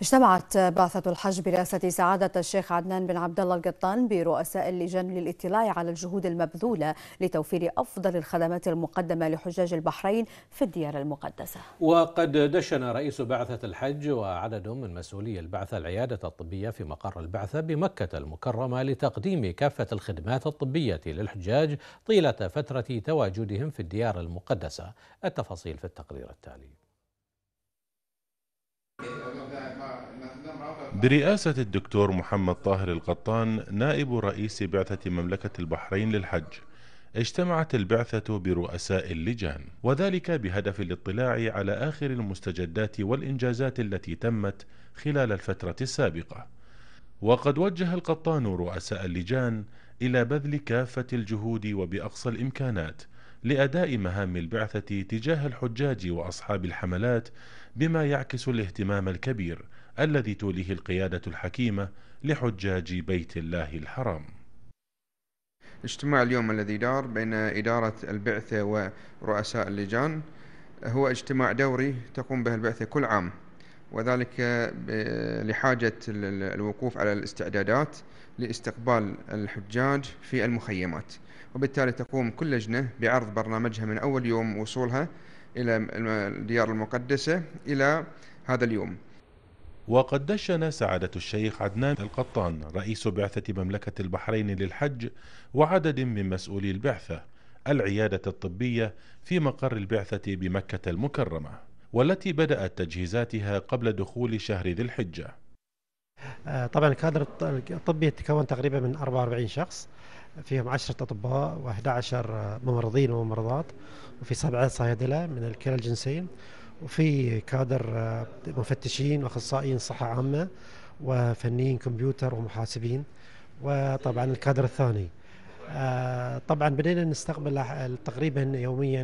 اجتمعت بعثة الحج برئاسة سعادة الشيخ عدنان بن عبد الله القطان برؤساء اللجان للاطلاع على الجهود المبذولة لتوفير أفضل الخدمات المقدمة لحجاج البحرين في الديار المقدسة. وقد دشن رئيس بعثة الحج وعدد من مسؤولي البعثة العيادة الطبية في مقر البعثة بمكة المكرمة لتقديم كافة الخدمات الطبية للحجاج طيلة فترة تواجدهم في الديار المقدسة. التفاصيل في التقرير التالي. برئاسة الدكتور محمد طاهر القطان نائب رئيس بعثة مملكة البحرين للحج اجتمعت البعثة برؤساء اللجان وذلك بهدف الاطلاع على آخر المستجدات والإنجازات التي تمت خلال الفترة السابقة. وقد وجه القطان رؤساء اللجان إلى بذل كافة الجهود وبأقصى الإمكانات لأداء مهام البعثة تجاه الحجاج وأصحاب الحملات بما يعكس الاهتمام الكبير الذي توليه القيادة الحكيمة لحجاج بيت الله الحرام. اجتماع اليوم الذي دار بين إدارة البعثة ورؤساء اللجان هو اجتماع دوري تقوم به البعثة كل عام وذلك لحاجة الوقوف على الاستعدادات لاستقبال الحجاج في المخيمات. وبالتالي تقوم كل لجنة بعرض برنامجها من أول يوم وصولها إلى الديار المقدسة إلى هذا اليوم. وقد دشن سعادة الشيخ عدنان القطان رئيس بعثة مملكة البحرين للحج وعدد من مسؤولي البعثة العيادة الطبية في مقر البعثة بمكة المكرمة والتي بدأت تجهيزاتها قبل دخول شهر ذي الحجة. آه، طبعا الكادر الطبي يتكون تقريبا من 44 شخص فيهم 10 أطباء و11 ممرضين وممرضات وفي سبعة صيادلة من الكلا الجنسين. وفي كادر آه، مفتشين وأخصائيين صحة عامة وفنيين كمبيوتر ومحاسبين وطبعا الكادر الثاني. آه، طبعا بدينا نستقبل تقريبا يوميا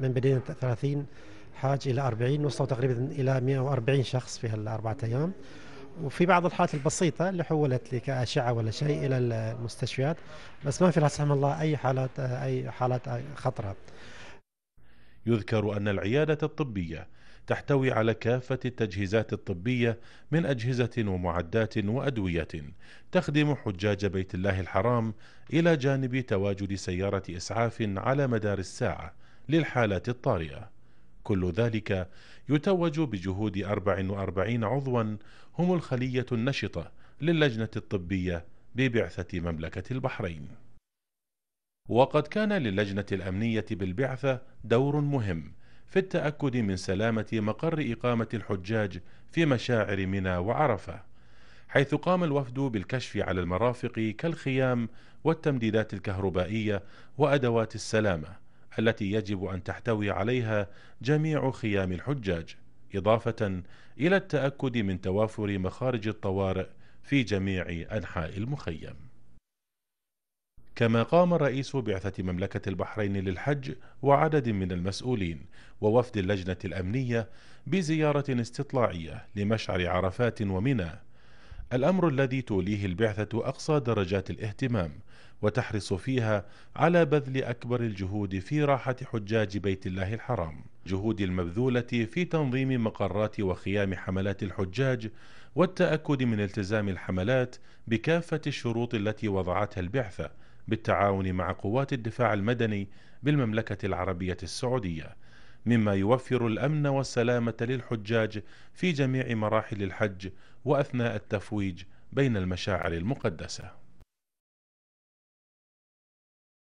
من بدينا 30 حاج إلى 40 وصلوا تقريبا إلى 140 شخص في هالأربعة أيام. وفي بعض الحالات البسيطة اللي حولت كاشعه ولا شيء إلى المستشفيات بس ما في لا سمح الله أي حالات أي حالات خطره يذكر أن العيادة الطبية تحتوي على كافة التجهيزات الطبية من أجهزة ومعدات وأدوية تخدم حجاج بيت الله الحرام إلى جانب تواجد سيارة إسعاف على مدار الساعة للحالات الطارئة. كل ذلك يتوج بجهود 44 عضوا هم الخلية النشطة للجنة الطبية ببعثة مملكة البحرين. وقد كان للجنة الأمنية بالبعثة دور مهم في التأكد من سلامة مقر إقامة الحجاج في مشاعر منى وعرفة حيث قام الوفد بالكشف على المرافق كالخيام والتمديدات الكهربائية وأدوات السلامة التي يجب أن تحتوي عليها جميع خيام الحجاج إضافة إلى التأكد من توافر مخارج الطوارئ في جميع أنحاء المخيم. كما قام رئيس بعثة مملكة البحرين للحج وعدد من المسؤولين ووفد اللجنة الأمنية بزيارة استطلاعية لمشعر عرفات ومنى. الأمر الذي توليه البعثة أقصى درجات الاهتمام وتحرص فيها على بذل أكبر الجهود في راحة حجاج بيت الله الحرام. جهود المبذولة في تنظيم مقرات وخيام حملات الحجاج والتأكد من التزام الحملات بكافة الشروط التي وضعتها البعثة بالتعاون مع قوات الدفاع المدني بالمملكة العربية السعودية مما يوفر الأمن والسلامة للحجاج في جميع مراحل الحج وأثناء التفويج بين المشاعر المقدسة.